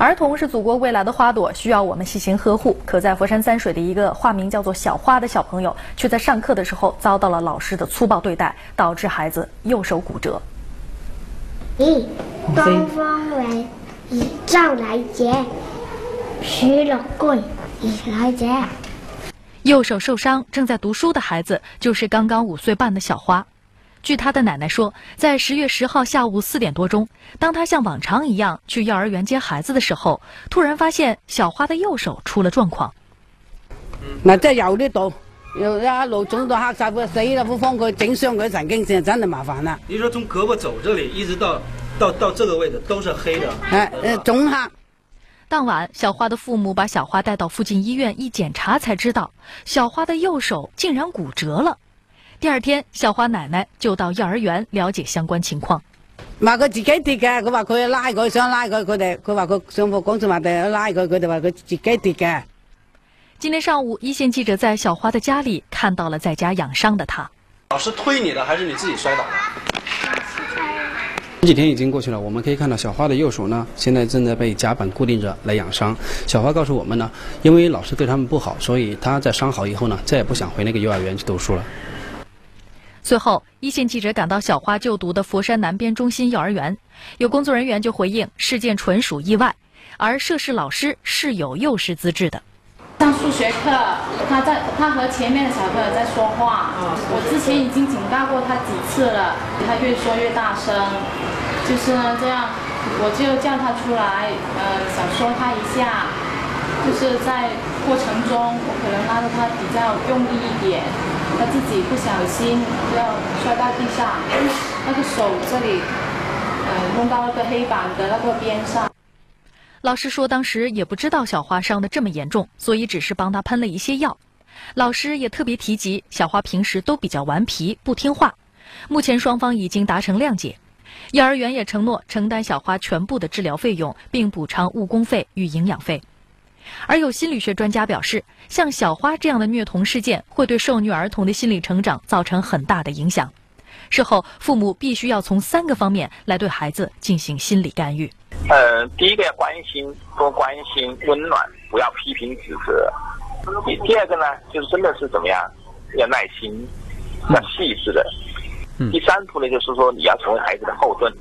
儿童是祖国未来的花朵，需要我们细心呵护。可在佛山三水的一个化名叫做小花的小朋友，却在上课的时候遭到了老师的粗暴对待，导致孩子右手骨折。咦，东风来，以杖来截，石龙棍，以来截。右手受伤正在读书的孩子，就是刚刚五岁半的小花。据他的奶奶说，在十月十号下午四点多钟，当他像往常一样去幼儿园接孩子的时候，突然发现小花的右手出了状况。那即有由呢度，又一路肿到黑晒，佢死啦，不方佢整伤佢神经线，真的麻烦了。你说从胳膊肘这里一直到到到这个位置都是黑的。哎哎，肿哈。当晚，小花的父母把小花带到附近医院一检查，才知道小花的右手竟然骨折了。第二天，小花奶奶就到幼儿园了解相关情况。嘛，佢自己跌嘅，佢话佢拉佢想拉佢，佢哋佢话佢上讲住话，拉佢哋话佢自己跌嘅。今天上午，一线记者在小花的家里看到了在家养伤的她。老师推你的，还是你自己摔倒的？前几天已经过去了，我们可以看到小花的右手呢，现在正在被夹板固定着来养伤。小花告诉我们呢，因为老师对他们不好，所以她在伤好以后呢，再也不想回那个幼儿园去读书了。最后，一线记者赶到小花就读的佛山南边中心幼儿园，有工作人员就回应事件纯属意外，而涉事老师是有幼师资质的。上数学课，他在他和前面的小朋友在说话，我之前已经警告过他几次了，他越说越大声，就是呢这样，我就叫他出来，呃，想说他一下，就是在过程中，我可能拉着他比较用力一点。他自己不小心要摔到地上，那个手这里呃弄到那个黑板的那个边上。老师说当时也不知道小花伤的这么严重，所以只是帮他喷了一些药。老师也特别提及，小花平时都比较顽皮不听话。目前双方已经达成谅解，幼儿园也承诺承担小花全部的治疗费用，并补偿误工费与营养费。而有心理学专家表示，像小花这样的虐童事件，会对受虐儿童的心理成长造成很大的影响。事后，父母必须要从三个方面来对孩子进行心理干预。呃，第一个要关心，多关心，温暖，不要批评指责。第二个呢，就是真的是怎么样，要耐心，要细致的。嗯。第三步呢，就是说你要成为孩子的后盾。